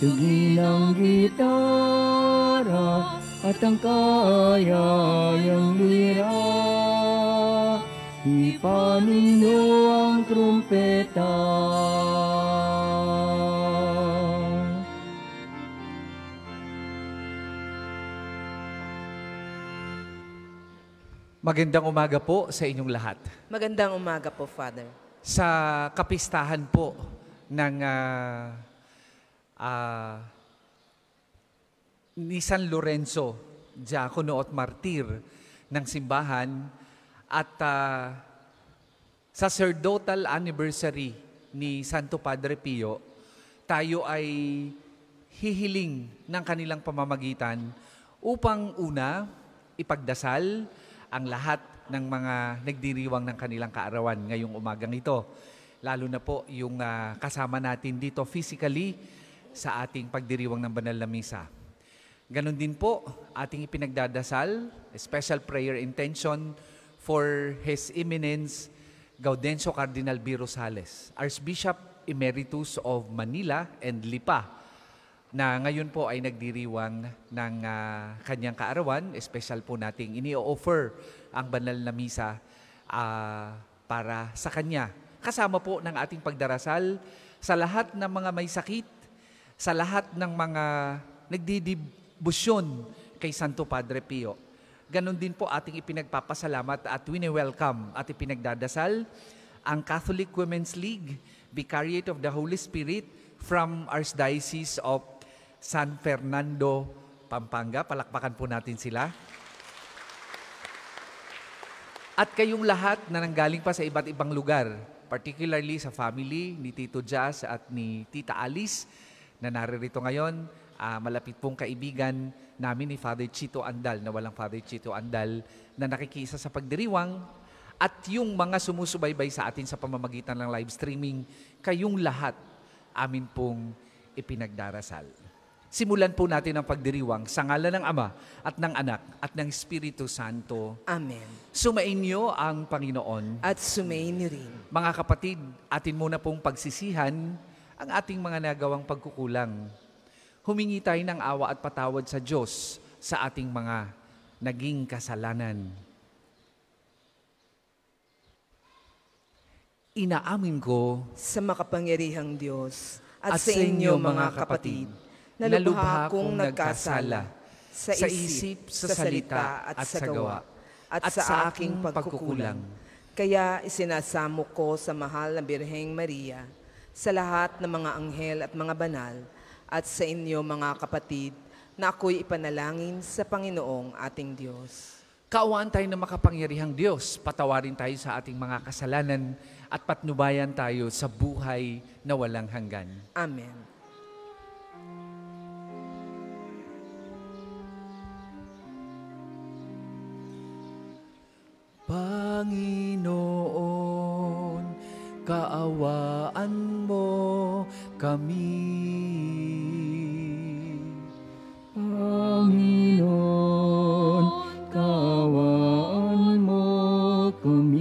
Tuginang gitara at ang kayayang lira Ipanin niyo ang trumpeta Magandang umaga po sa inyong lahat. Magandang umaga po, Father. Sa kapistahan po ng ah, ah, ni San Lorenzo, Diakono at Martir ng simbahan at ah, sacerdotal anniversary ni Santo Padre Pio, tayo ay hihiling ng kanilang pamamagitan upang una, ipagdasal ang lahat ng mga nagdiriwang ng kanilang kaarawan ngayong umagang ito. Lalo na po yung ah, kasama natin dito physically sa ating pagdiriwang ng banal na misa. Ganon din po ating ipinagdadasal, special prayer intention for His Eminence Gaudencio Cardinal B. Rosales, Archbishop Emeritus of Manila and Lipa, na ngayon po ay nagdiriwang ng ah, kanyang kaarawan. Special po nating ini-offer ang banal na misa ah, para sa kanya. Kasama po ng ating pagdarasal sa lahat ng mga may sakit, sa lahat ng mga nagdidibusyon kay Santo Padre Pio. Ganon din po ating ipinagpapasalamat at wini-welcome at ipinagdadasal ang Catholic Women's League, Vicariate of the Holy Spirit from Archdiocese of San Fernando, Pampanga. Palakpakan po natin sila. At kayong lahat na nanggaling pa sa iba't ibang lugar, particularly sa family ni Tito Jazz at ni Tita Alice na naririto ngayon, ah, malapit pong kaibigan namin ni Father Chito Andal, na walang Father Chito Andal, na nakikisa sa pagdiriwang, at yung mga sumusubaybay sa atin sa pamamagitan ng live streaming, kayong lahat amin pong ipinagdarasal. Simulan po natin ang pagdiriwang sa ngalan ng Ama at ng Anak at ng Espiritu Santo. Amen. Sumainyo ang Panginoon. At sumayin niyo rin. Mga kapatid, atin muna pong pagsisihan ang ating mga nagawang pagkukulang. Humingi tayo ng awa at patawad sa Diyos sa ating mga naging kasalanan. Inaamin ko Sa makapangyarihang Diyos at, At sa inyo mga kapatid, na lubha akong nagkasala sa isip, sa salita at sa gawa, at sa aking pagkukulang. Kaya isinasamo ko sa mahal na Birheng Maria, sa lahat ng mga anghel at mga banal, at sa inyo mga kapatid, na ako'y ipanalangin sa Panginoong ating Diyos. Kaawaan tayo ng makapangyarihang Diyos. Patawarin tayo sa ating mga kasalanan at patnubayan tayo sa buhay na walang hanggan. Amen. Panginoon, kaawaan mo kami. Panginoon, kawaan mo kami.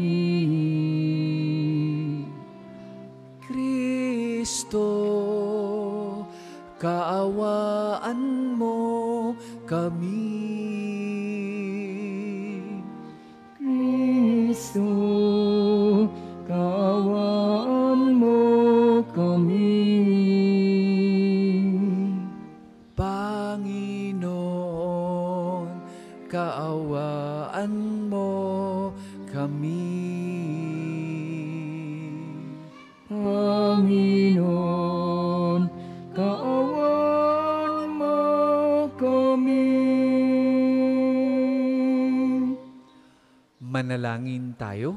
Manalangin tayo.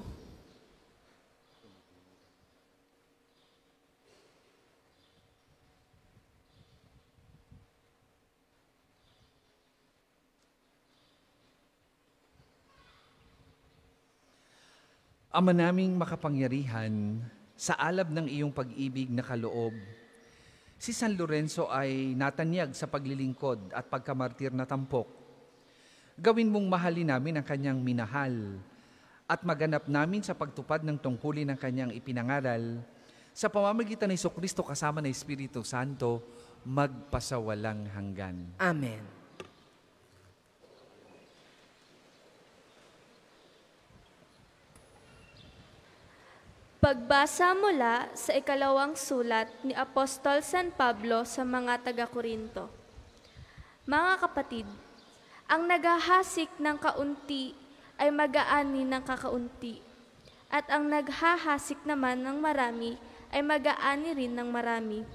Ama naming makapangyarihan, sa alab ng iyong pag-ibig na kaloob, si San Lorenzo ay natanyag sa paglilingkod at pagkamartir na tampok. Gawin mong mahalin namin ang kanyang minahal at maganap namin sa pagtupad ng tungkulin ng kanyang ipinangaral sa pamamagitan ni Kristo kasama ng Espiritu Santo magpasawalang hanggan. Amen. Pagbasa mula sa ikalawang sulat ni Apostol San Pablo sa mga taga-Korinto. Mga kapatid, ang naghahasik ng kaunti ay mag-aani ng kakaunti, at ang naghahasik naman ng marami ay mag-aani rin ng marami.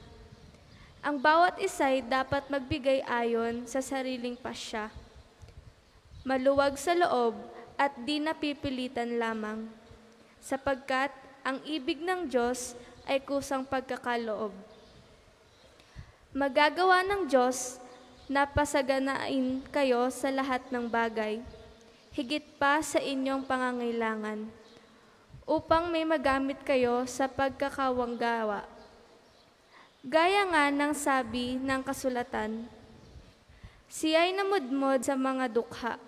Ang bawat isa'y dapat magbigay ayon sa sariling pasya, maluwag sa loob at di napipilitan lamang, sapagkat ang ibig ng Diyos ay kusang pagkakaloob. Magagawa ng Diyos na pasaganain kayo sa lahat ng bagay, higit pa sa inyong pangangailangan, upang may magamit kayo sa pagkakawanggawa. Gaya nga ng sabi ng kasulatan, Siya'y namudmod sa mga dukha,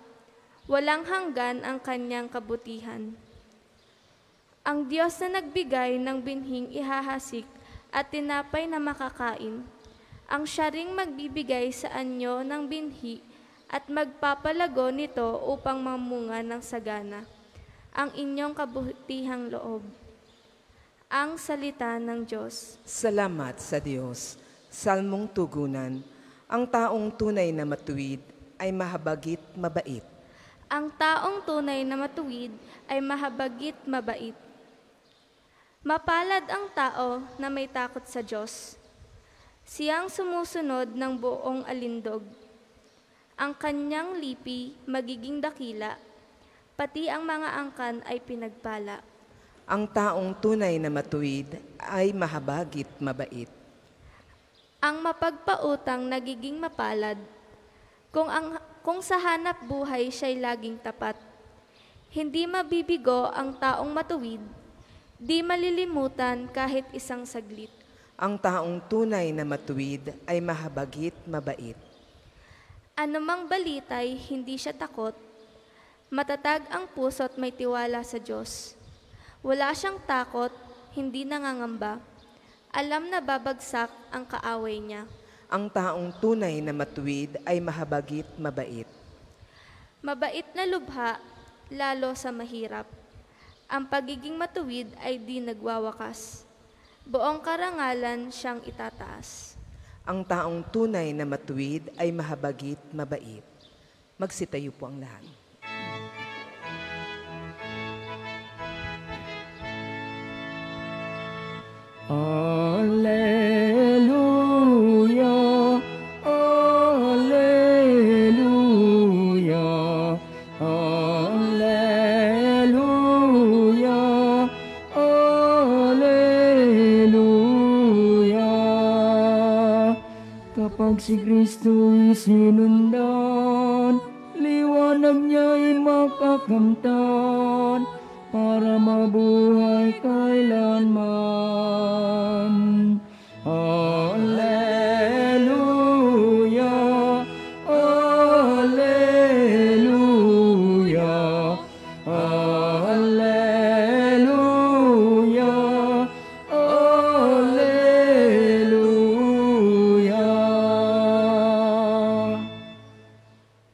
walang hanggan ang kanyang kabutihan. Ang Diyos na nagbigay ng binhing ihahasik at tinapay na makakain, ang siya ring magbibigay sa anyo ng binhi at magpapalago nito upang mamunga ng sagana ang inyong kabutihang loob. Ang salita ng Diyos. Salamat sa Diyos. Salmong tugunan, ang taong tunay na matuwid ay mahabagit mabait. Ang taong tunay na matuwid ay mahabagit mabait. Mapalad ang tao na may takot sa Diyos. Siyang sumusunod ng buong alindog. Ang kanyang lipi magiging dakila, pati ang mga angkan ay pinagpala. Ang taong tunay na matuwid ay mahabagit mabait. Ang mapagpautang nagiging mapalad, kung, ang, kung sa hanap buhay siya'y laging tapat. Hindi mabibigo ang taong matuwid, di malilimutan kahit isang saglit. Ang taong tunay na matuwid ay mahabagit mabait. Anumang balitay, hindi siya takot. Matatag ang puso't may tiwala sa Diyos. Wala siyang takot, hindi nangangamba. Alam na babagsak ang kaaway niya. Ang taong tunay na matuwid ay mahabagit mabait. Mabait na lubha, lalo sa mahirap. Ang pagiging matuwid ay di nagwawakas. Buong karangalan siyang itataas. Ang taong tunay na matuwid ay mahabagit mabait. Magsitayo po ang lahat. Alleluia, Kapag si Kristo'y sinundan, liwanag niya'y makakamtan para mabuhay kailanman.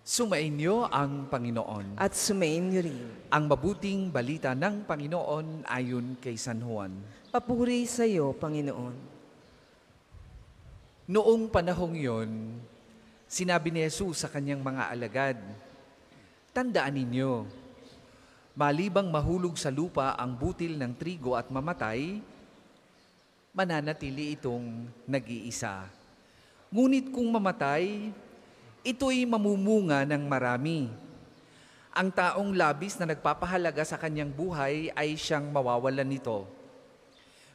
Sumainyo ang Panginoon. At sumain niyo rin. Ang mabuting balita ng Panginoon ayon kay San Juan. Papuri sa iyo, Panginoon. Noong panahong yon, sinabi ni Jesus sa kanyang mga alagad, Tandaan ninyo, malibang mahulog sa lupa ang butil ng trigo at mamatay, mananatili itong nag-iisa. Ngunit kung mamatay, ito'y mamumunga ng marami. Ang taong labis na nagpapahalaga sa kanyang buhay ay siyang mawawalan nito.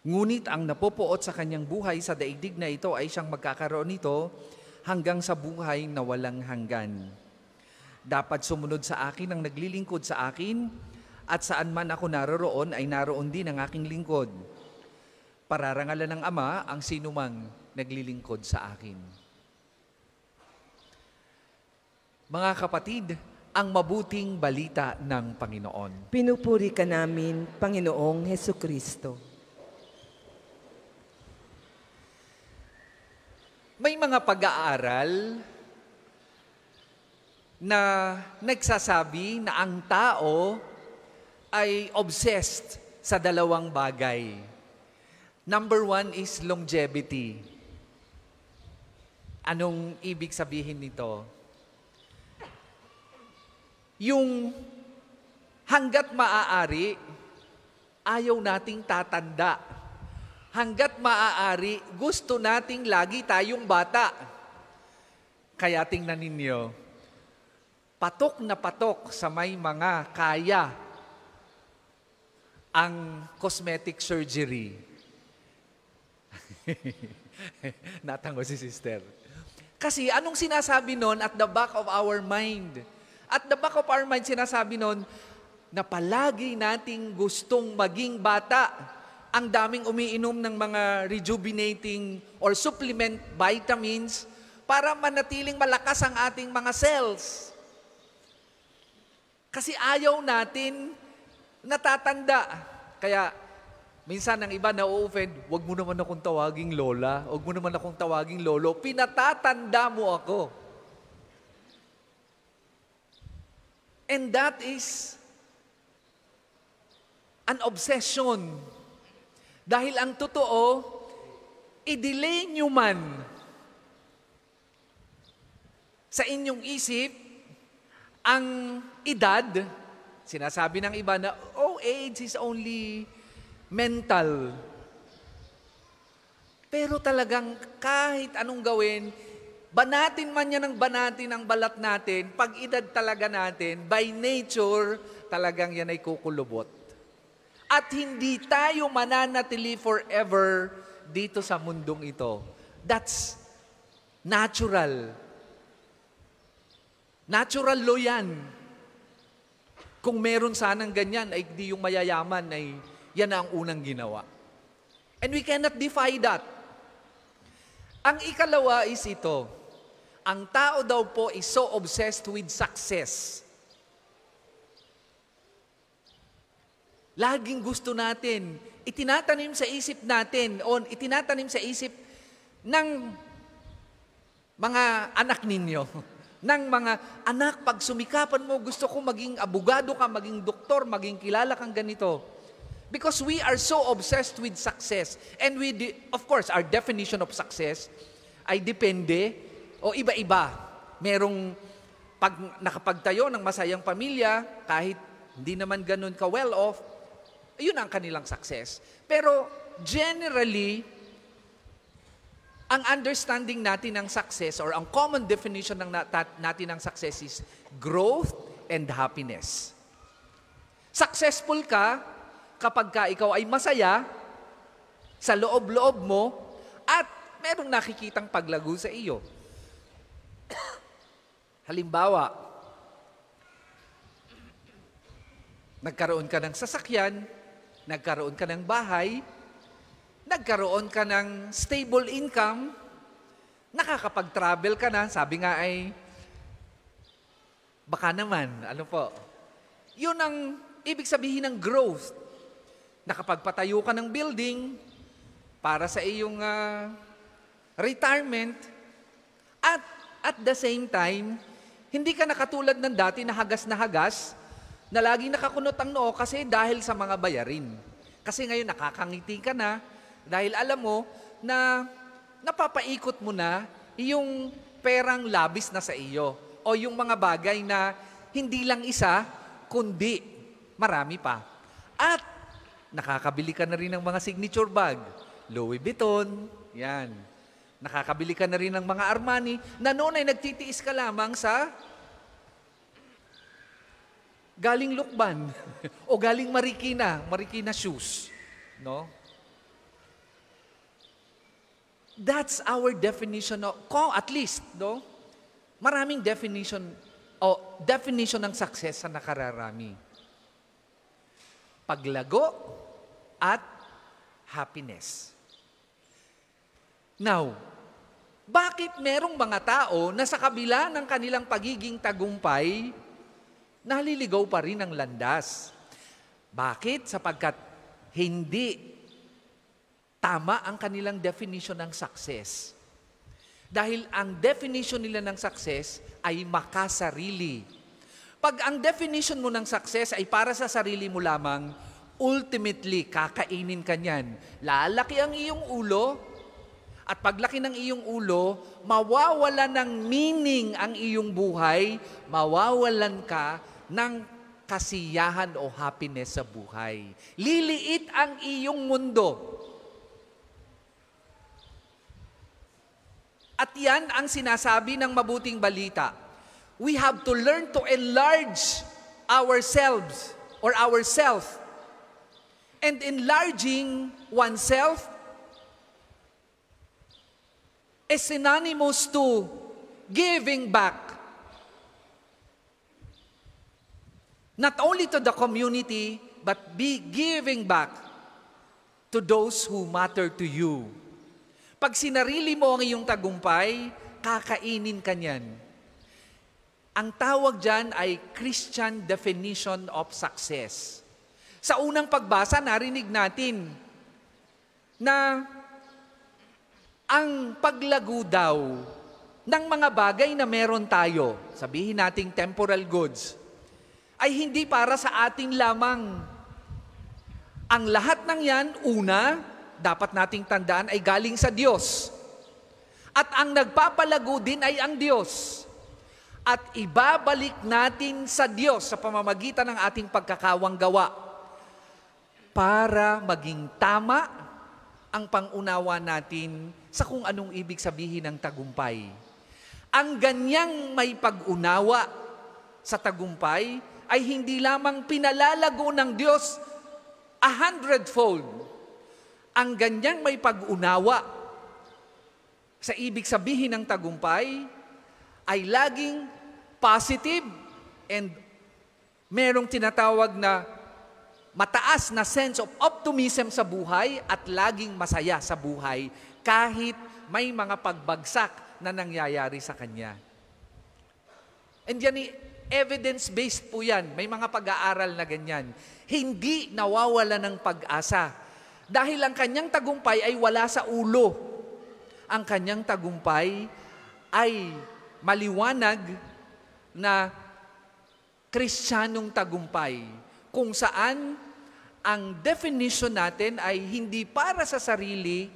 Ngunit ang napopuot sa kanyang buhay sa daigdig na ito ay siyang magkakaroon nito hanggang sa buhay na walang hanggan. Dapat sumunod sa akin ang naglilingkod sa akin at saan man ako naroroon ay naroon din ang aking lingkod. Pararangalan ng Ama ang sinumang naglilingkod sa akin. Mga kapatid, ang mabuting balita ng Panginoon. Pinupuri ka namin, Panginoong Heso Kristo. May mga pag-aaral na nagsasabi na ang tao ay obsessed sa dalawang bagay. Number one is longevity. Anong ibig sabihin nito? Yung hanggat maaari, ayaw nating tatanda. Hanggat maaari, gusto nating lagi tayong bata. Kaya tingnan ninyo, patok na patok sa may mga kaya ang cosmetic surgery. Natango si sister. Kasi anong sinasabi nun at the back of our mind? At the back of our mind, sinasabi nun, na palagi nating gustong maging bata. Ang daming umiinom ng mga rejuvenating or supplement vitamins para manatiling malakas ang ating mga cells. Kasi ayaw natin natatanda. Kaya minsan ang iba na offend wag mo naman akong tawaging lola, wag mo naman akong tawaging lolo, pinatatanda mo ako. And that is an obsession. Dahil ang totoo, i-delay nyo man sa inyong isip ang edad, sinasabi ng iba na, oh, age is only mental. Pero talagang kahit anong gawin, banatin man yan ng banatin ang balat natin, pag edad talaga natin, by nature, talagang yan ay kukulubot. At hindi tayo mananatili forever dito sa mundong ito. That's natural. Natural law yan. Kung meron sanang ganyan, ay di yung mayayaman ay yan ang unang ginawa. And we cannot defy that. Ang ikalawa is ito. Ang tao daw po is so obsessed with success. Laging gusto natin, itinatanim sa isip natin, o itinatanim sa isip ng mga anak ninyo, ng mga anak, pag sumikapan mo, gusto ko maging abogado ka, maging doktor, maging kilala kang ganito. Because we are so obsessed with success. And we, de- of course, our definition of success ay depende o iba-iba. Merong pag nakapagtayo ng masayang pamilya, kahit hindi naman ganun ka well off, yun ang kanilang success. Pero generally, ang understanding natin ng success or ang common definition ng natin ng success is growth and happiness. Successful ka kapag ka ikaw ay masaya sa loob-loob mo at merong nakikitang paglago sa iyo. Halimbawa, nagkaroon ka ng sasakyan, nagkaroon ka ng bahay, nagkaroon ka ng stable income, nakakapag-travel ka na, sabi nga ay, baka naman, ano po, yun ang ibig sabihin ng growth. Nakapagpatayo ka ng building para sa iyong uh, retirement at at the same time, hindi ka nakatulad ng dati na hagas na hagas, na laging nakakunot ang noo kasi dahil sa mga bayarin. Kasi ngayon nakakangiti ka na dahil alam mo na napapaikot mo na yung perang labis na sa iyo o yung mga bagay na hindi lang isa, kundi marami pa. At nakakabili ka na rin ng mga signature bag. Louis Vuitton, yan. Nakakabili ka na rin ng mga Armani na noon ay nagtitiis ka lamang sa galing Lukban o galing Marikina, Marikina shoes. No? That's our definition of, at least, no? Maraming definition o definition ng success sa nakararami. Paglago at happiness. Now, bakit merong mga tao na sa kabila ng kanilang pagiging tagumpay, naliligaw pa rin ang landas? Bakit? Sapagkat hindi tama ang kanilang definition ng success. Dahil ang definition nila ng success ay makasarili. Pag ang definition mo ng success ay para sa sarili mo lamang, ultimately, kakainin ka niyan. Lalaki ang iyong ulo, at paglaki ng iyong ulo, mawawala ng meaning ang iyong buhay, mawawalan ka ng kasiyahan o happiness sa buhay. Liliit ang iyong mundo. At yan ang sinasabi ng mabuting balita. We have to learn to enlarge ourselves or ourself. And enlarging oneself is synonymous to giving back. Not only to the community, but be giving back to those who matter to you. Pag sinarili mo ang iyong tagumpay, kakainin ka niyan. Ang tawag dyan ay Christian definition of success. Sa unang pagbasa, narinig natin na ang paglago daw ng mga bagay na meron tayo, sabihin nating temporal goods, ay hindi para sa atin lamang. Ang lahat ng yan, una, dapat nating tandaan ay galing sa Diyos. At ang nagpapalago din ay ang Diyos. At ibabalik natin sa Diyos sa pamamagitan ng ating pagkakawang gawa para maging tama ang pangunawa natin sa kung anong ibig sabihin ng tagumpay. Ang ganyang may pag-unawa sa tagumpay ay hindi lamang pinalalago ng Diyos a hundredfold, ang ganyang may pag-unawa sa ibig sabihin ng tagumpay ay laging positive and merong tinatawag na mataas na sense of optimism sa buhay at laging masaya sa buhay kahit may mga pagbagsak na nangyayari sa kanya. And yan, evidence-based po yan. May mga pag-aaral na ganyan. Hindi nawawala ng pag-asa dahil ang kanyang tagumpay ay wala sa ulo. Ang kanyang tagumpay ay maliwanag na kristyanong tagumpay kung saan ang definition natin ay hindi para sa sarili,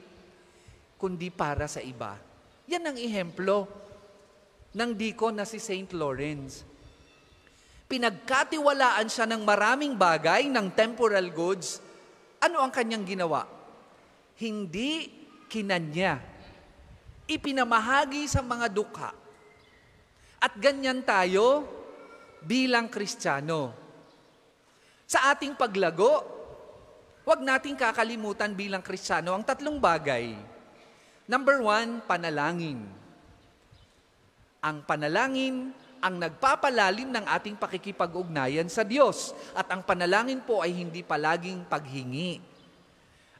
kundi para sa iba. Yan ang ihemplo ng dikon na si St. Lawrence. Pinagkatiwalaan siya ng maraming bagay, ng temporal goods, ano ang kanyang ginawa? Hindi kinanya. Ipinamahagi sa mga dukha. At ganyan tayo bilang Kristiyano. Sa ating paglago, huwag nating kakalimutan bilang Kristiyano ang tatlong bagay. Number one, panalangin. Ang panalangin ang nagpapalalim ng ating pakikipag-ugnayan sa Diyos. At ang panalangin po ay hindi palaging paghingi.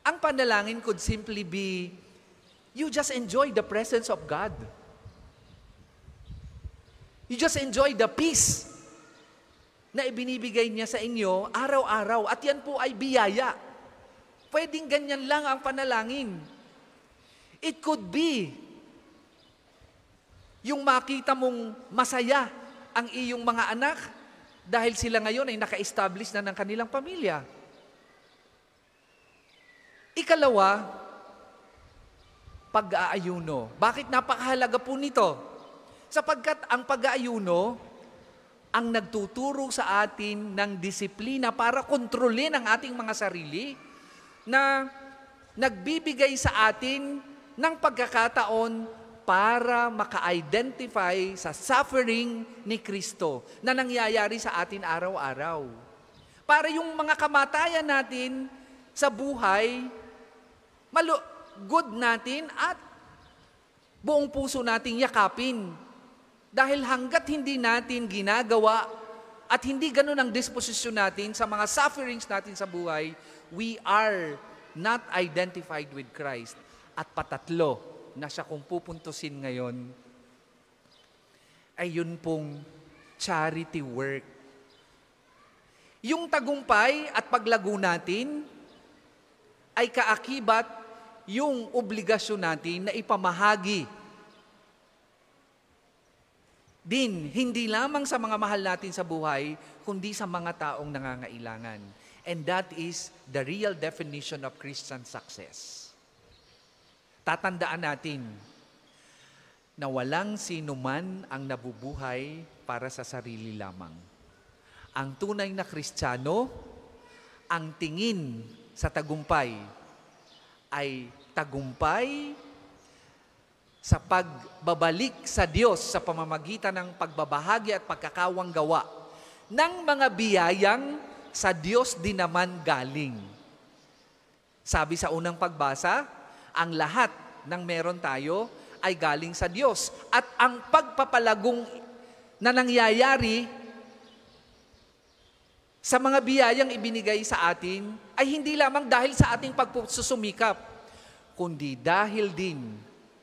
Ang panalangin could simply be, you just enjoy the presence of God. You just enjoy the peace na ibinibigay niya sa inyo araw-araw. At yan po ay biyaya. Pwedeng ganyan lang ang panalangin. It could be yung makita mong masaya ang iyong mga anak dahil sila ngayon ay naka-establish na ng kanilang pamilya. Ikalawa, pag-aayuno. Bakit napakahalaga po nito? Sapagkat ang pag-aayuno ang nagtuturo sa atin ng disiplina para kontrolin ang ating mga sarili na nagbibigay sa atin ng pagkakataon para maka-identify sa suffering ni Kristo na nangyayari sa atin araw-araw. Para yung mga kamatayan natin sa buhay, malo, good natin at buong puso nating yakapin. Dahil hanggat hindi natin ginagawa at hindi ganun ang disposisyon natin sa mga sufferings natin sa buhay, we are not identified with Christ. At patatlo, na siya kung pupuntusin ngayon ay yun pong charity work. Yung tagumpay at paglago natin ay kaakibat yung obligasyon natin na ipamahagi din hindi lamang sa mga mahal natin sa buhay, kundi sa mga taong nangangailangan. And that is the real definition of Christian success. Tatandaan natin na walang sino man ang nabubuhay para sa sarili lamang. Ang tunay na Kristiyano, ang tingin sa tagumpay ay tagumpay sa pagbabalik sa Diyos sa pamamagitan ng pagbabahagi at pagkakawang gawa ng mga biyayang sa Diyos din naman galing. Sabi sa unang pagbasa, ang lahat ng meron tayo ay galing sa Diyos. At ang pagpapalagong na nangyayari sa mga biyayang ibinigay sa atin ay hindi lamang dahil sa ating pagsusumikap, kundi dahil din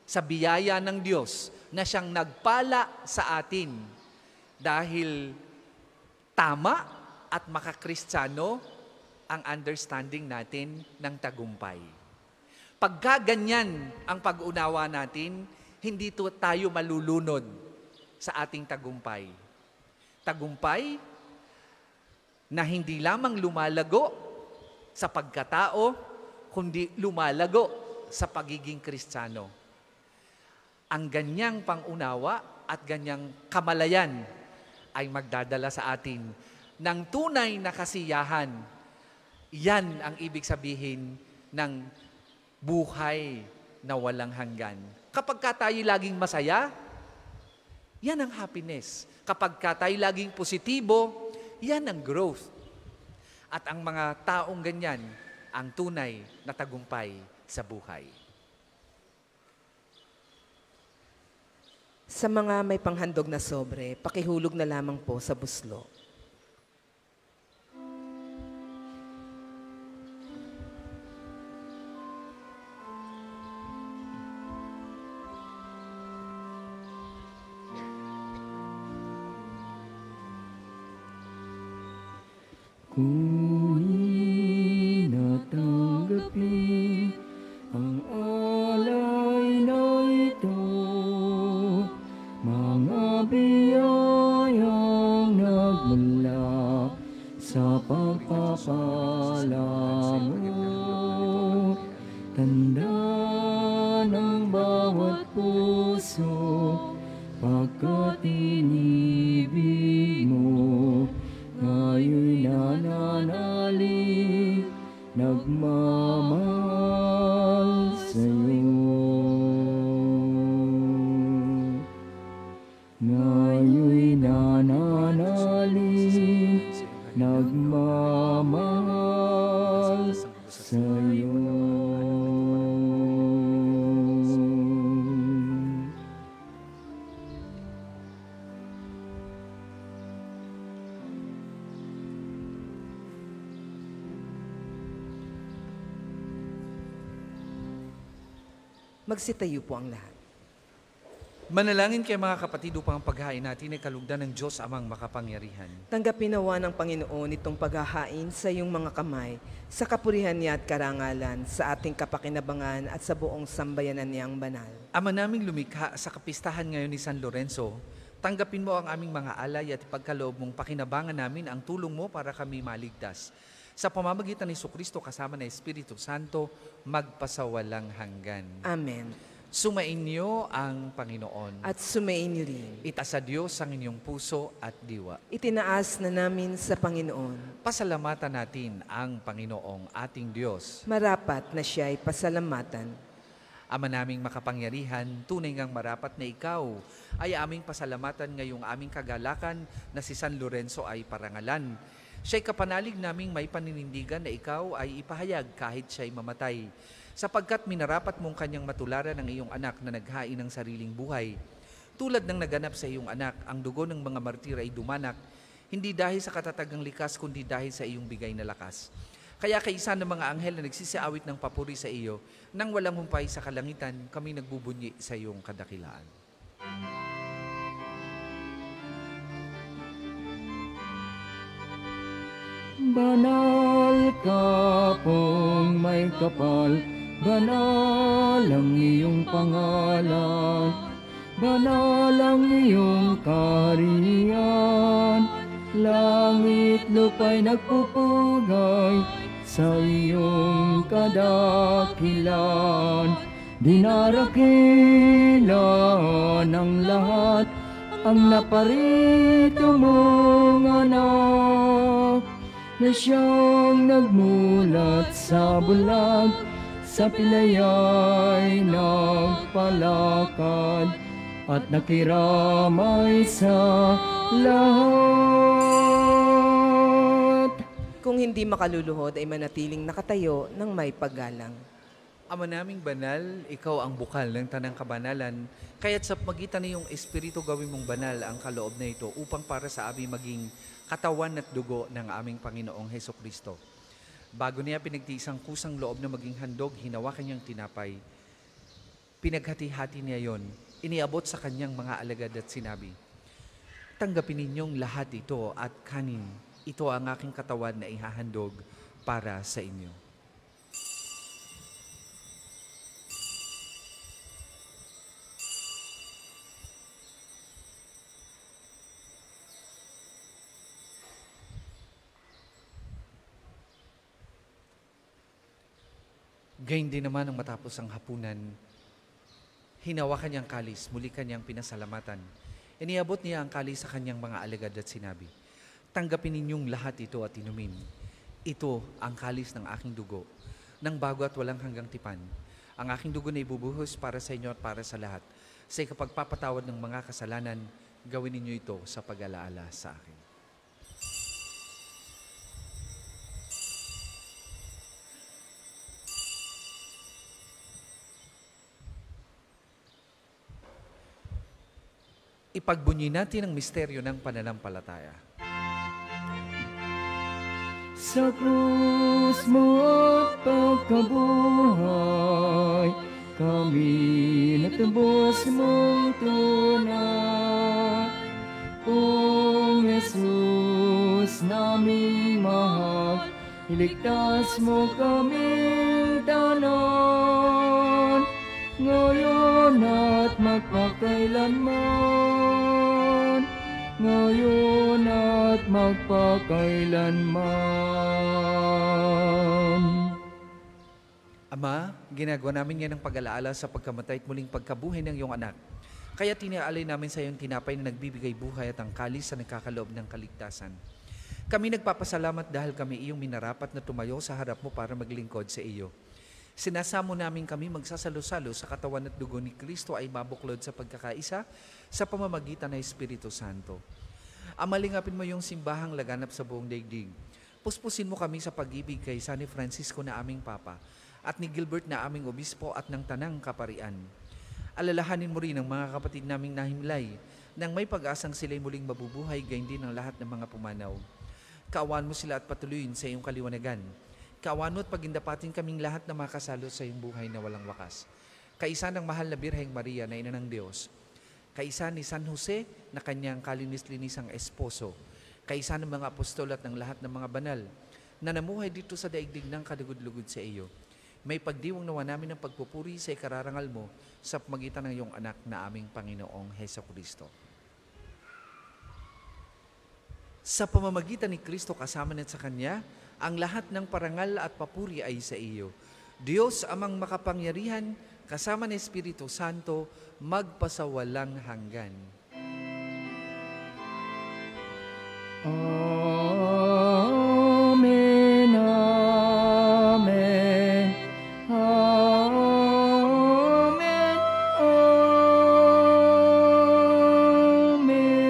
sa biyaya ng Diyos na siyang nagpala sa atin dahil tama at makakristyano ang understanding natin ng tagumpay. Pagka ganyan ang pag-unawa natin, hindi to tayo malulunod sa ating tagumpay. Tagumpay na hindi lamang lumalago sa pagkatao, kundi lumalago sa pagiging kristyano. Ang ganyang pangunawa at ganyang kamalayan ay magdadala sa atin ng tunay na kasiyahan. Yan ang ibig sabihin ng buhay na walang hanggan. Kapag ka tayo laging masaya, yan ang happiness. Kapag ka tayo laging positibo, yan ang growth. At ang mga taong ganyan, ang tunay na tagumpay sa buhay. Sa mga may panghandog na sobre, pakihulog na lamang po sa buslo. Magsitayo po ang lahat. Manalangin kay mga kapatid upang ang paghain natin ay kalugdan ng Diyos amang makapangyarihan. Tanggapin nawa ng Panginoon itong paghahain sa iyong mga kamay, sa kapurihan niya at karangalan, sa ating kapakinabangan at sa buong sambayanan niyang banal. Ama naming lumikha sa kapistahan ngayon ni San Lorenzo, tanggapin mo ang aming mga alay at ipagkaloob mong pakinabangan namin ang tulong mo para kami maligtas. Sa pamamagitan ni Kristo kasama ng Espiritu Santo, magpasawalang hanggan. Amen. Sumainyo ang Panginoon. At sumain niyo rin. Itaas sa Diyos ang inyong puso at diwa. Itinaas na namin sa Panginoon. Pasalamatan natin ang Panginoong ating Diyos. Marapat na siya ay pasalamatan. Ama naming makapangyarihan, tunay ngang marapat na ikaw ay aming pasalamatan ngayong aming kagalakan na si San Lorenzo ay parangalan. Siya'y kapanalig naming may paninindigan na ikaw ay ipahayag kahit siya'y mamatay. Sapagkat minarapat mong kanyang matularan ang iyong anak na naghain ng sariling buhay. Tulad ng naganap sa iyong anak, ang dugo ng mga martir ay dumanak, hindi dahil sa katatagang likas, kundi dahil sa iyong bigay na lakas. Kaya kaisa ng mga anghel na nagsisiawit ng papuri sa iyo, nang walang humpay sa kalangitan, kami nagbubunyi sa iyong kadakilaan. Banal ka pong may kapal, banal ang iyong pangalan. banal ang iyong kaharian. Langit lupa'y nagpupugay sa iyong kadakilan. Dinarakilan ng lahat ang naparito mong anak na siyang nagmulat sa bulag sa pilayay nagpalakad at nakiramay sa lahat. Kung hindi makaluluhod ay manatiling nakatayo ng may paggalang. Ama naming banal, ikaw ang bukal ng tanang kabanalan, kaya't sa magitan ng iyong Espiritu gawin mong banal ang kaloob na ito upang para sa amin maging katawan at dugo ng aming Panginoong Heso Kristo. Bago niya pinagtiisang kusang loob na maging handog, hinawakan niyang tinapay. Pinaghati-hati niya yon, iniabot sa kanyang mga alagad at sinabi, Tanggapin ninyong lahat ito at kanin. Ito ang aking katawan na ihahandog para sa inyo. Gayun din naman ang matapos ang hapunan, hinawakan niyang kalis, muli kanyang pinasalamatan. Iniabot niya ang kalis sa kanyang mga alagad at sinabi, Tanggapin ninyong lahat ito at inumin. Ito ang kalis ng aking dugo, ng bago at walang hanggang tipan. Ang aking dugo na ibubuhos para sa inyo at para sa lahat. Sa ikapagpapatawad ng mga kasalanan, gawin ninyo ito sa pag-alaala sa akin. Ipagbunyi natin ang misteryo ng pananampalataya. Sa krus mo at pagkabuhay, kami natubos mong tunay. Kung Jesus naming mahal, iligtas mo kaming tanan. Ngayon at magpakailanman, ngayon at magpakailanman. Ama, ginagawa namin yan ng pag-alaala sa pagkamatay at muling pagkabuhay ng iyong anak. Kaya tiniaalay namin sa iyong tinapay na nagbibigay buhay at ang kalis sa nagkakaloob ng kaligtasan. Kami nagpapasalamat dahil kami iyong minarapat na tumayo sa harap mo para maglingkod sa iyo. Sinasamo namin kami magsasalo-salo sa katawan at dugo ni Kristo ay mabuklod sa pagkakaisa sa pamamagitan ng Espiritu Santo. Amalingapin mo yung simbahang laganap sa buong daigdig. Puspusin mo kami sa pag-ibig kay San Francisco na aming Papa at ni Gilbert na aming Obispo at ng Tanang Kaparian. Alalahanin mo rin ang mga kapatid naming nahimlay nang may pag-asang sila'y muling mabubuhay gayon din ang lahat ng mga pumanaw. Kaawan mo sila at patuloyin sa iyong kaliwanagan Kaawano at pagindapatin kaming lahat na makasalo sa iyong buhay na walang wakas. Kaisa ng mahal na Birheng Maria na ina ng Diyos. Kaisa ni San Jose na kanyang kalinis-linisang esposo. Kaisa ng mga apostol at ng lahat ng mga banal na namuhay dito sa daigdig ng kadugod-lugod sa iyo. May pagdiwang nawa namin ng pagpupuri sa ikararangal mo sa pamagitan ng iyong anak na aming Panginoong Heso Kristo. Sa pamamagitan ni Kristo kasama na sa Kanya, ang lahat ng parangal at papuri ay sa iyo. Diyos amang makapangyarihan, kasama ng Espiritu Santo, magpasawalang hanggan. Amen, Amen, Amen, Amen.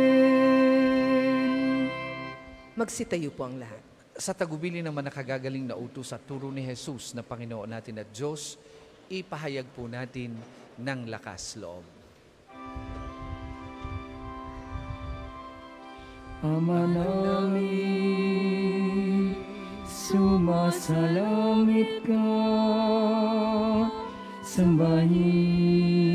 Magsitayo po ang lahat. Sa tagubili naman nakagagaling na utos at turo ni Jesus na Panginoon natin at Diyos, ipahayag po natin ng lakas loob. Ama namin, sumasalangit ka, sambahin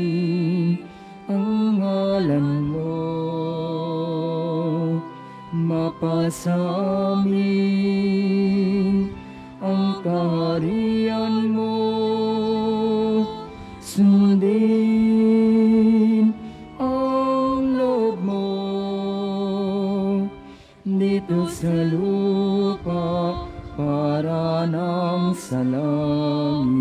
pa sa amin ang kaharian mo. Sundin ang loob mo dito sa lupa para ng salangit.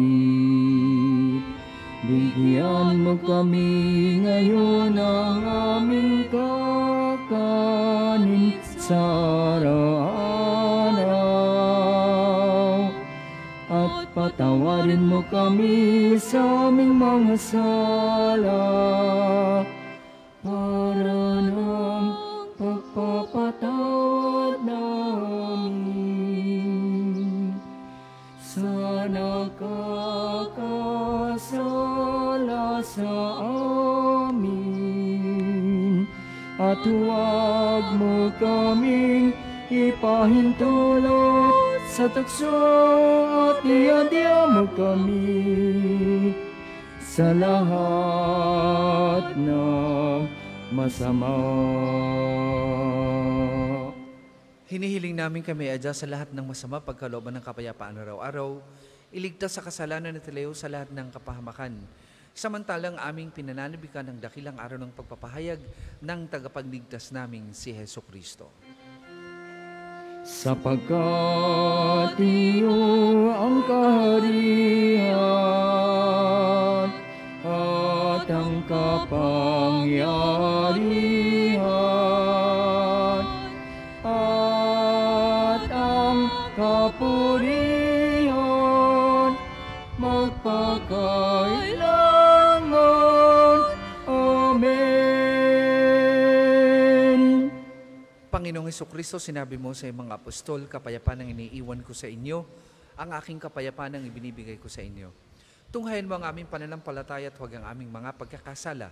Bigyan mo kami ngayon ng aming kaharian sa araw-araw. At patawarin mo kami sa aming mga sala. Para ng pagpapatawad namin. Sa nakakasala sa amin. At huwag mo kaming ipahintulot sa tukso at iadya mo kami sa lahat ng masama. Hinihiling namin kami, Adya, sa lahat ng masama pagkalooban ng kapayapaan araw-araw, iligtas sa kasalanan at ilayo sa lahat ng kapahamakan. Samantalang aming pinananabikan ng dakilang araw ng pagpapahayag ng tagapagligtas naming si Heso Kristo. Sapagkat iyo ang kaharian at ang kapangyarihan Panginoong Heso Kristo, sinabi mo sa mga apostol, kapayapaan ang iniiwan ko sa inyo, ang aking kapayapaan ang ibinibigay ko sa inyo. Tunghayan mo ang aming pananampalataya at huwag ang aming mga pagkakasala.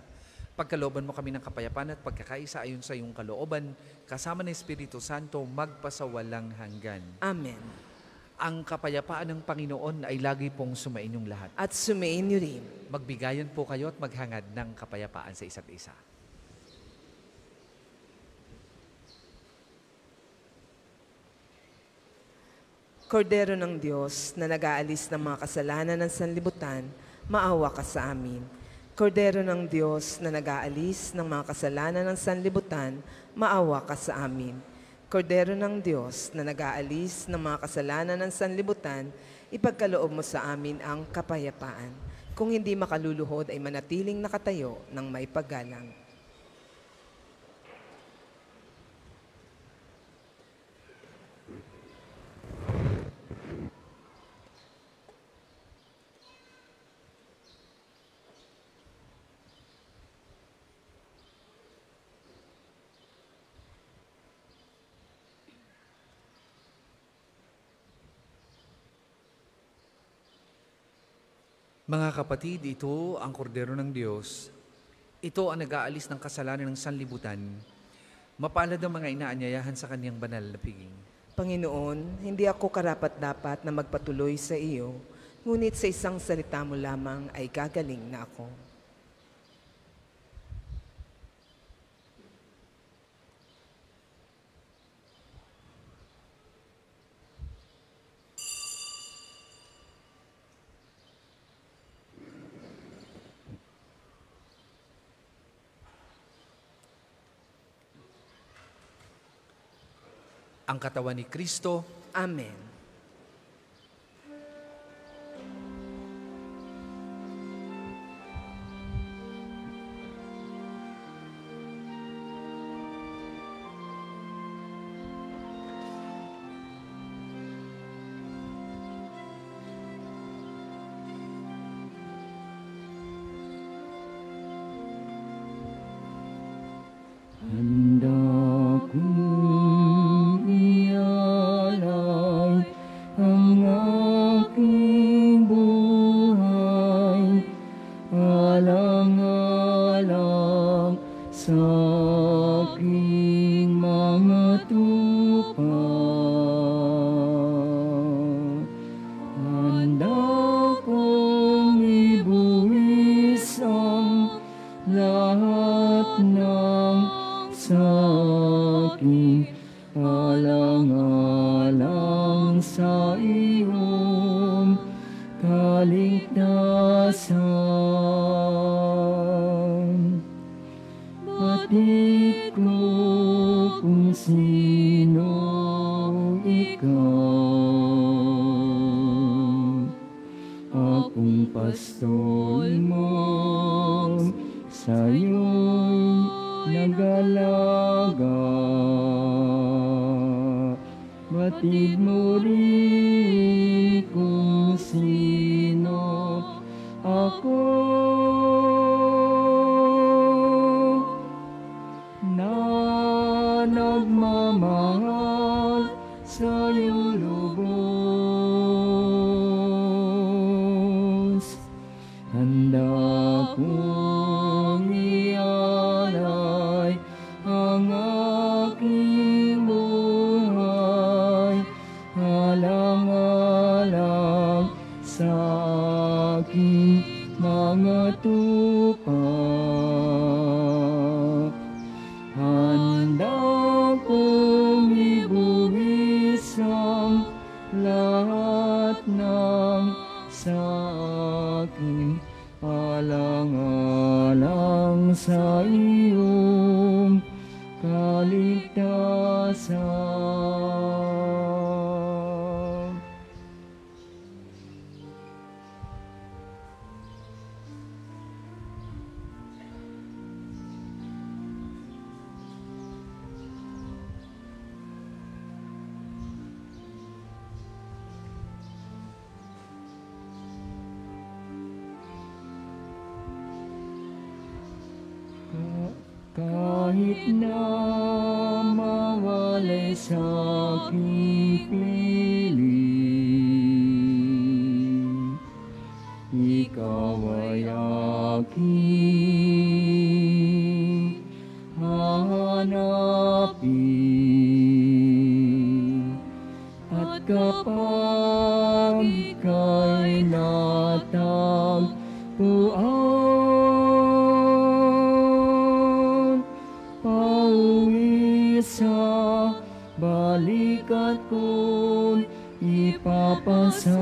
Pagkalooban mo kami ng kapayapaan at pagkakaisa ayon sa iyong kalooban, kasama ng Espiritu Santo, magpasawalang hanggan. Amen. Ang kapayapaan ng Panginoon ay lagi pong sumainyong lahat. At sumain niyo rin. Magbigayan po kayo at maghangad ng kapayapaan sa isa't isa. Kordero ng Diyos na nag-aalis ng mga kasalanan ng sanlibutan, maawa ka sa amin. Kordero ng Diyos na nag-aalis ng mga kasalanan ng sanlibutan, maawa ka sa amin. Kordero ng Diyos na nag-aalis ng mga kasalanan ng sanlibutan, ipagkaloob mo sa amin ang kapayapaan. Kung hindi makaluluhod ay manatiling nakatayo ng may paggalang. Mga kapatid, ito ang kordero ng Diyos. Ito ang nag-aalis ng kasalanan ng sanlibutan. Mapalad ang mga inaanyayahan sa kanyang banal na piging. Panginoon, hindi ako karapat-dapat na magpatuloy sa iyo, ngunit sa isang salita mo lamang ay gagaling na ako. Ang katawan ni Kristo, Amen. Sa'yo'y nagalaga. Batid mo Kahit na mawalay sa aking ikaw ay aking ipapasan.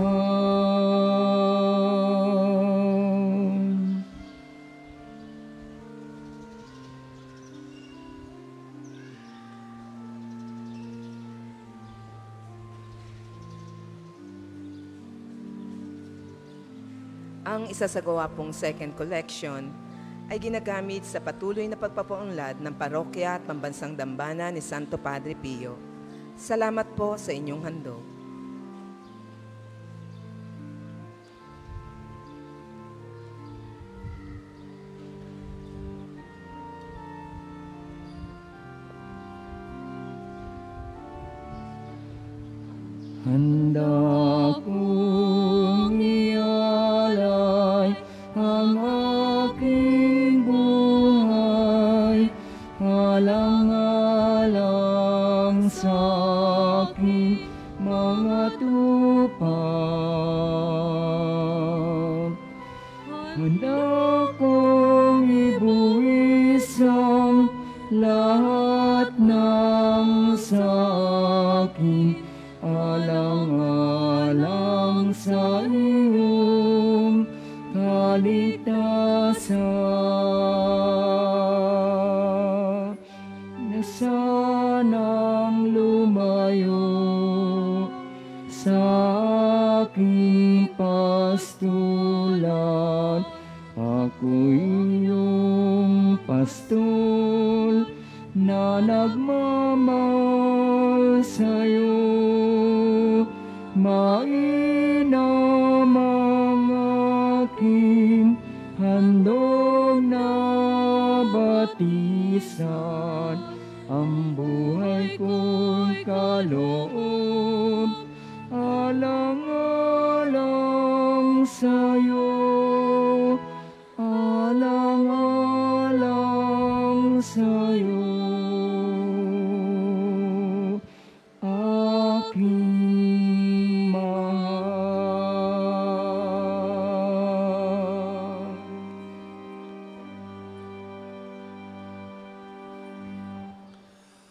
Ang isasagawa pong second collection ay ginagamit sa patuloy na pagpapaunlad ng parokya at pambansang dambana ni Santo Padre Pio. Salamat po sa inyong handog. 고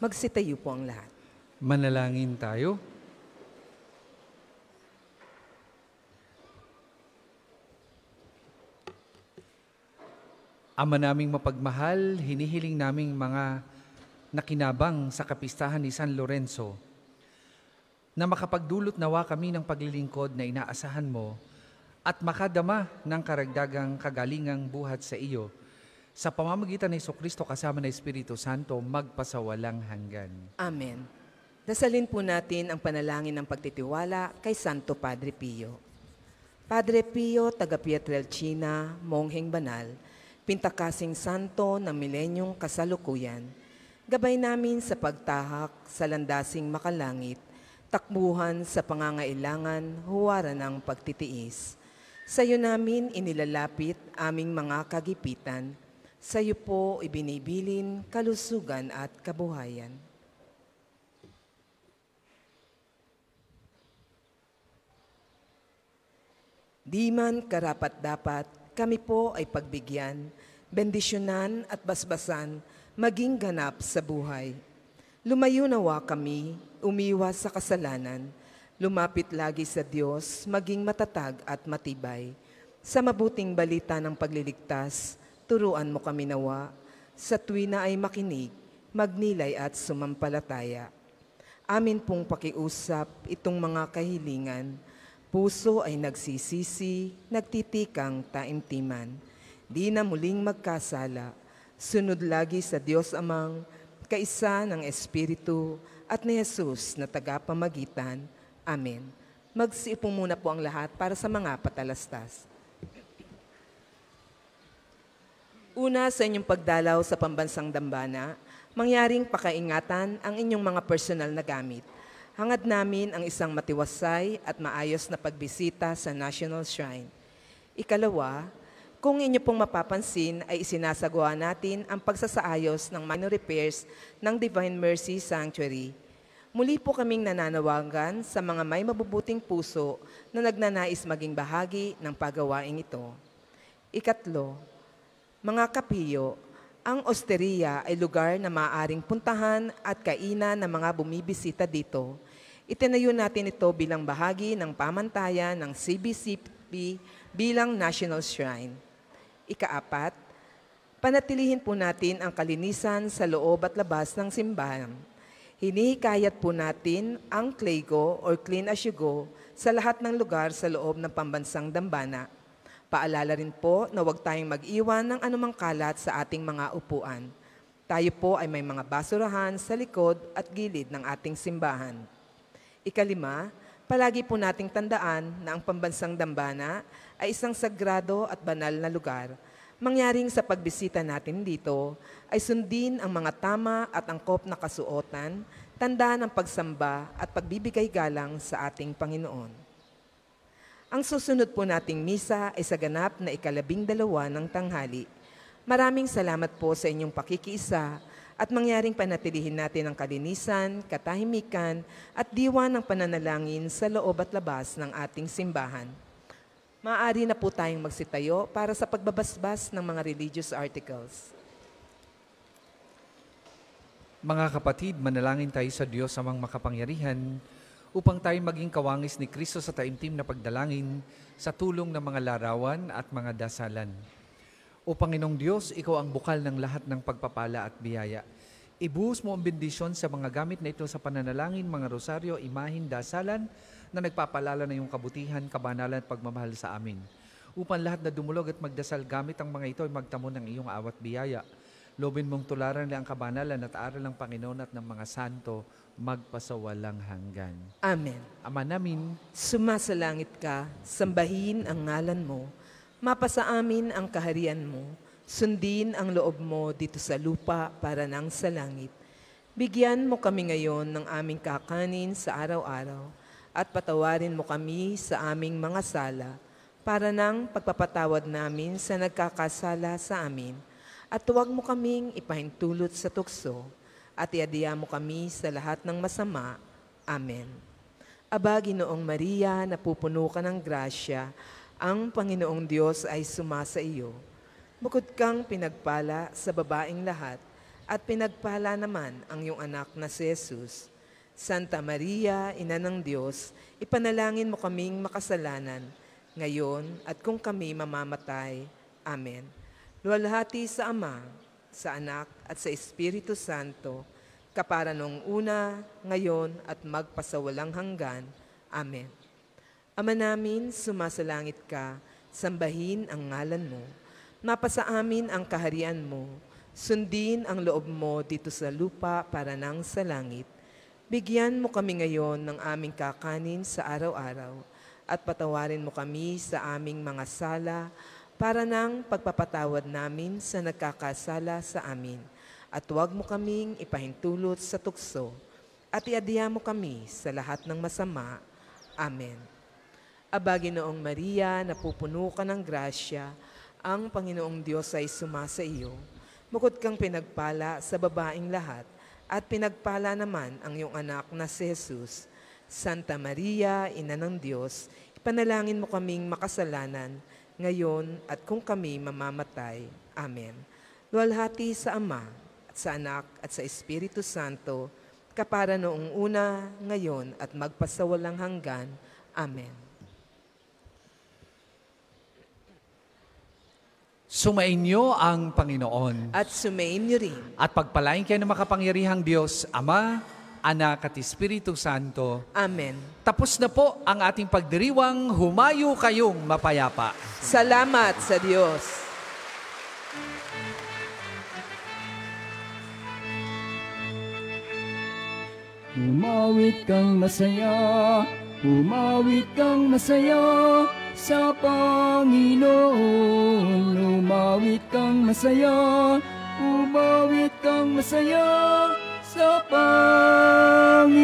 Magsitayo po ang lahat. Manalangin tayo. Ama naming mapagmahal, hinihiling naming mga nakinabang sa kapistahan ni San Lorenzo na makapagdulot nawa kami ng paglilingkod na inaasahan mo at makadama ng karagdagang kagalingang buhat sa iyo. Sa pamamagitan ng Kristo kasama ng Espiritu Santo, magpasawalang hanggan. Amen. Dasalin po natin ang panalangin ng pagtitiwala kay Santo Padre Pio. Padre Pio, taga Pietrelcina, mongheng banal, pintakasing santo ng milenyong kasalukuyan, gabay namin sa pagtahak sa landasing makalangit, takbuhan sa pangangailangan, huwara ng pagtitiis. Sa iyo namin inilalapit aming mga kagipitan, sa iyo po ibinibilin kalusugan at kabuhayan. Di man karapat-dapat, kami po ay pagbigyan, bendisyonan at basbasan, maging ganap sa buhay. Lumayo nawa kami, umiwas sa kasalanan, lumapit lagi sa Diyos, maging matatag at matibay. Sa mabuting balita ng pagliligtas, turuan mo kami nawa, sa tuwi na ay makinig, magnilay at sumampalataya. Amin pong pakiusap itong mga kahilingan, puso ay nagsisisi, nagtitikang taimtiman. Di na muling magkasala, sunod lagi sa Diyos Amang, kaisa ng Espiritu at ni Jesus na tagapamagitan. Amen. Magsiupo muna po ang lahat para sa mga patalastas. Una sa inyong pagdalaw sa pambansang dambana, mangyaring pakaingatan ang inyong mga personal na gamit. Hangad namin ang isang matiwasay at maayos na pagbisita sa National Shrine. Ikalawa, kung inyo pong mapapansin ay isinasagawa natin ang pagsasaayos ng minor repairs ng Divine Mercy Sanctuary. Muli po kaming nananawagan sa mga may mabubuting puso na nagnanais maging bahagi ng pagawaing ito. Ikatlo, mga kapiyo, ang osteria ay lugar na maaaring puntahan at kainan ng mga bumibisita dito. Itinayo natin ito bilang bahagi ng pamantayan ng CBCP bilang National Shrine. Ikaapat, panatilihin po natin ang kalinisan sa loob at labas ng simbahan. Hinihikayat po natin ang Claygo or Clean as you go sa lahat ng lugar sa loob ng pambansang dambana Paalala rin po na huwag tayong mag-iwan ng anumang kalat sa ating mga upuan. Tayo po ay may mga basurahan sa likod at gilid ng ating simbahan. Ikalima, palagi po nating tandaan na ang pambansang dambana ay isang sagrado at banal na lugar. Mangyaring sa pagbisita natin dito ay sundin ang mga tama at angkop na kasuotan, tanda ng pagsamba at pagbibigay galang sa ating Panginoon. Ang susunod po nating misa ay sa ganap na ikalabing dalawa ng tanghali. Maraming salamat po sa inyong pakikiisa at mangyaring panatilihin natin ang kalinisan, katahimikan at diwa ng pananalangin sa loob at labas ng ating simbahan. Maaari na po tayong magsitayo para sa pagbabasbas ng mga religious articles. Mga kapatid, manalangin tayo sa Diyos amang makapangyarihan upang tayo maging kawangis ni Kristo sa taimtim na pagdalangin sa tulong ng mga larawan at mga dasalan. O Panginoong Diyos, Ikaw ang bukal ng lahat ng pagpapala at biyaya. Ibuhos mo ang bendisyon sa mga gamit na ito sa pananalangin, mga rosaryo, imahin, dasalan na nagpapalala na iyong kabutihan, kabanalan at pagmamahal sa amin. Upang lahat na dumulog at magdasal gamit ang mga ito ay magtamo ng iyong awat biyaya. Lobin mong tularan ang kabanalan at aral ng Panginoon at ng mga santo magpasawalang hanggan. Amen. Ama namin, Sumasalangit ka, sambahin ang ngalan mo, mapasa amin ang kaharian mo, sundin ang loob mo dito sa lupa para nang sa langit. Bigyan mo kami ngayon ng aming kakanin sa araw-araw at patawarin mo kami sa aming mga sala para nang pagpapatawad namin sa nagkakasala sa amin at huwag mo kaming ipahintulot sa tukso at iadya mo kami sa lahat ng masama. Amen. Aba, Ginoong Maria, napupuno ka ng grasya, ang Panginoong Diyos ay sumasa iyo. Bukod kang pinagpala sa babaing lahat, at pinagpala naman ang iyong anak na si Jesus. Santa Maria, Ina ng Diyos, ipanalangin mo kaming makasalanan, ngayon at kung kami mamamatay. Amen. Luwalhati sa Ama, sa Anak at sa Espiritu Santo, kapara noong una, ngayon at magpasawalang hanggan. Amen. Ama namin, sumasalangit ka, sambahin ang ngalan mo. Mapasa amin ang kaharian mo. Sundin ang loob mo dito sa lupa para nang sa langit. Bigyan mo kami ngayon ng aming kakanin sa araw-araw at patawarin mo kami sa aming mga sala para nang pagpapatawad namin sa nagkakasala sa amin. At huwag mo kaming ipahintulot sa tukso at iadya mo kami sa lahat ng masama. Amen. Aba, Ginoong Maria, napupuno ka ng grasya, ang Panginoong Diyos ay sumasa iyo. Bukod kang pinagpala sa babaing lahat, at pinagpala naman ang iyong anak na si Jesus. Santa Maria, Ina ng Diyos, ipanalangin mo kaming makasalanan, ngayon at kung kami mamamatay. Amen. Luwalhati sa Ama, at sa Anak, at sa Espiritu Santo, kapara noong una, ngayon, at magpasawalang hanggan. Amen. Sumainyo ang Panginoon. At sumain niyo rin. At pagpalain kayo ng makapangyarihang Diyos, Ama, Anak at Espiritu Santo. Amen. Tapos na po ang ating pagdiriwang, humayo kayong mapayapa. Salamat sa Diyos. Umawit kang masaya, umawit kang masaya sa Panginoon. Umawit kang masaya, umawit kang masaya sa Panginoon.